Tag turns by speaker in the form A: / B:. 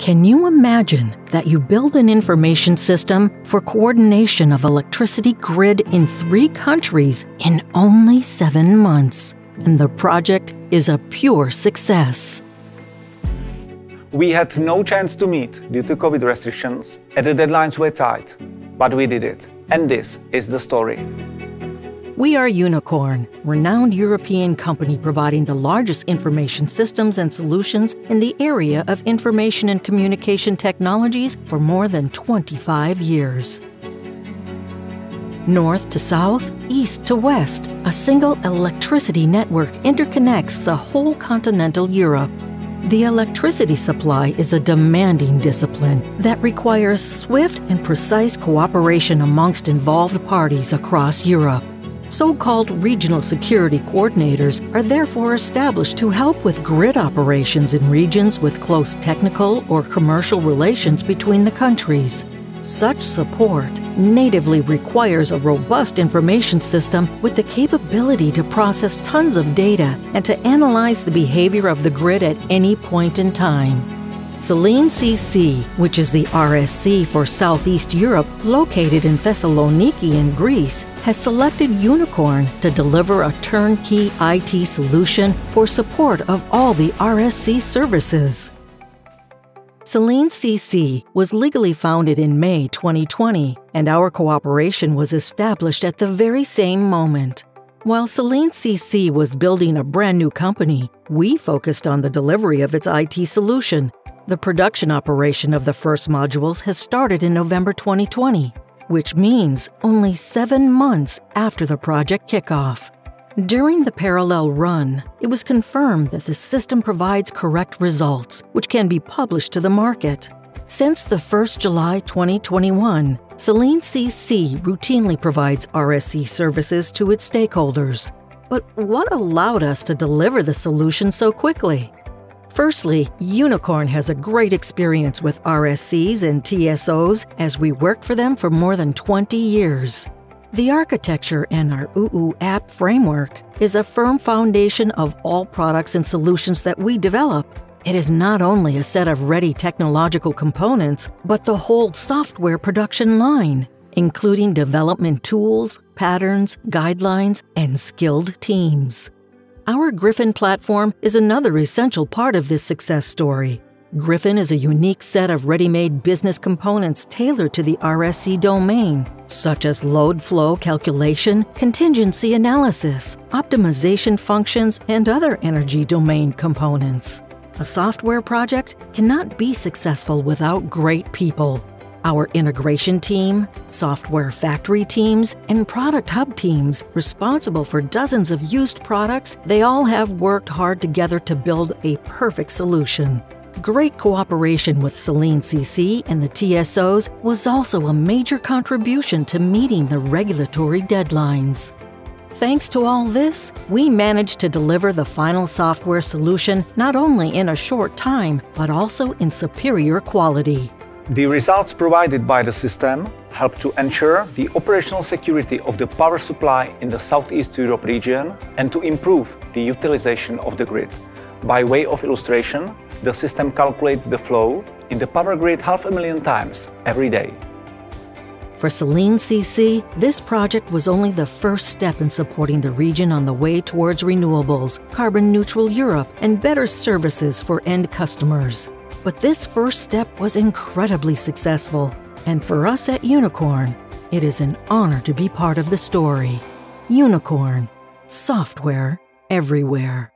A: Can you imagine that you build an information system for coordination of electricity grid in three countries in only seven months? And the project is a pure success.
B: We had no chance to meet due to COVID restrictions, and the deadlines were tight. But we did it, and this is the story.
A: We are Unicorn, renowned European company providing the largest information systems and solutions in the area of information and communication technologies for more than 25 years. North to south, east to west, a single electricity network interconnects the whole continental Europe. The electricity supply is a demanding discipline that requires swift and precise cooperation amongst involved parties across Europe. So called regional security coordinators are therefore established to help with grid operations in regions with close technical or commercial relations between the countries. Such support natively requires a robust information system with the capability to process tons of data and to analyze the behavior of the grid at any point in time. Selene CC, which is the RSC for Southeast Europe, located in Thessaloniki in Greece, has selected Unicorn to deliver a turnkey IT solution for support of all the RSC services. Selene CC was legally founded in May 2020, and our cooperation was established at the very same moment. While Selene CC was building a brand new company, we focused on the delivery of its IT solution the production operation of the first modules has started in November 2020, which means only seven months after the project kickoff. During the parallel run, it was confirmed that the system provides correct results, which can be published to the market. Since the 1st July 2021, Selene CC routinely provides RSC services to its stakeholders. But what allowed us to deliver the solution so quickly? Firstly, Unicorn has a great experience with RSCs and TSOs as we worked for them for more than 20 years. The architecture in our uuApp framework is a firm foundation of all products and solutions that we develop. It is not only a set of ready technological components, but the whole software production line, including development tools, patterns, guidelines, and skilled teams. Our Griffin platform is another essential part of this success story. Griffin is a unique set of ready made business components tailored to the RSC domain, such as load flow calculation, contingency analysis, optimization functions, and other energy domain components. A software project cannot be successful without great people. Our integration team, software factory teams, and product hub teams, responsible for dozens of used products, they all have worked hard together to build a perfect solution. Great cooperation with Selene CC and the TSOs was also a major contribution to meeting the regulatory deadlines. Thanks to all this, we managed to deliver the final software solution not only in a short time, but also in superior quality.
B: The results provided by the system help to ensure the operational security of the power supply in the Southeast Europe region and to improve the utilization of the grid. By way of illustration, the system calculates the flow in the power grid half a million times every day.
A: For Selene CC, this project was only the first step in supporting the region on the way towards renewables, carbon neutral Europe, and better services for end customers. But this first step was incredibly successful, and for us at Unicorn, it is an honor to be part of the story. Unicorn, software everywhere.